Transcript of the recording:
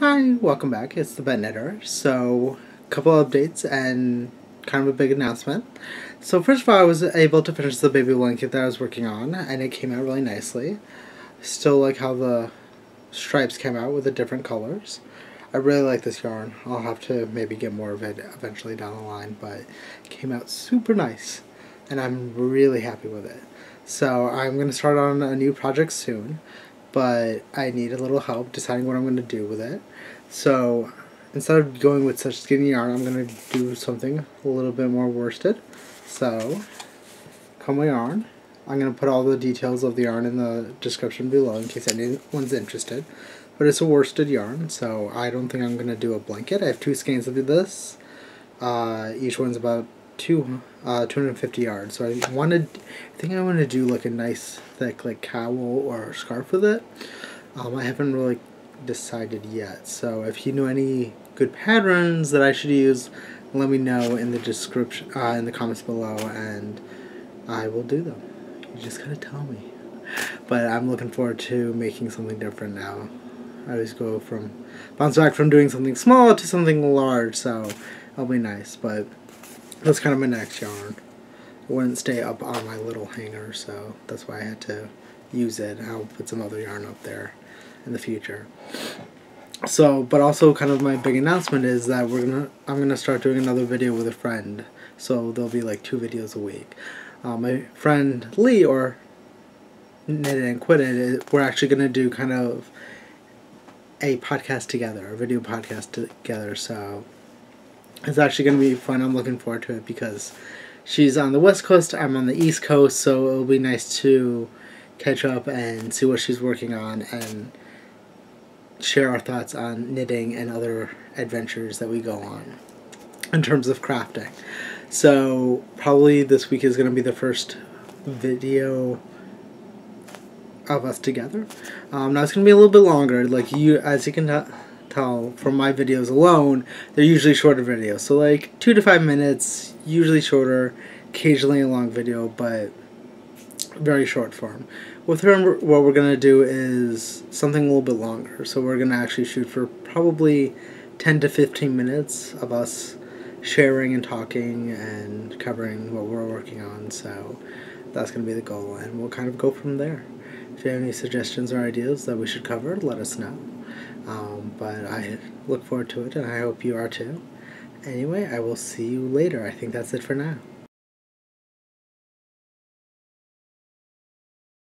Hi, welcome back. It's the Bent Knitter. So, a couple updates and kind of a big announcement. So, first of all, I was able to finish the baby blanket that I was working on, and it came out really nicely. Still like how the stripes came out with the different colors. I really like this yarn. I'll have to maybe get more of it eventually down the line, but it came out super nice, and I'm really happy with it. So, I'm going to start on a new project soon but I need a little help deciding what I'm going to do with it. So instead of going with such skinny yarn, I'm going to do something a little bit more worsted. So, Cormo yarn. I'm going to put all the details of the yarn in the description below in case anyone's interested. But it's a worsted yarn, so I don't think I'm going to do a blanket. I have two skeins of this. Uh, each one's about two uh, 250 yards. So I wanted, I think I want to do like a nice thick like cowl or scarf with it. Um, I haven't really decided yet. So if you know any good patterns that I should use, let me know in the description, uh, in the comments below, and I will do them. You just gotta tell me. But I'm looking forward to making something different now. I always go from bounce back from doing something small to something large, so that'll be nice. But that's kind of my next yarn. It wouldn't stay up on my little hanger, so that's why I had to use it. I'll put some other yarn up there in the future. So, but also kind of my big announcement is that we're gonna I'm gonna start doing another video with a friend. So there'll be like two videos a week. Uh, my friend Lee or Knit and Quit It, we're actually gonna do kind of a podcast together, a video podcast together. So it's actually going to be fun. I'm looking forward to it because she's on the west coast, I'm on the east coast, so it'll be nice to catch up and see what she's working on and share our thoughts on knitting and other adventures that we go on in terms of crafting. So probably this week is going to be the first video of us together. Um, now it's going to be a little bit longer. Like you, as you can tell from my videos alone, they're usually shorter videos. So like two to five minutes, usually shorter, occasionally a long video, but very short form. With her, what we're going to do is something a little bit longer. So we're going to actually shoot for probably 10 to 15 minutes of us sharing and talking and covering what we're working on. So that's going to be the goal, and we'll kind of go from there. If you have any suggestions or ideas that we should cover, let us know. Um, but I look forward to it, and I hope you are too. Anyway, I will see you later. I think that's it for now.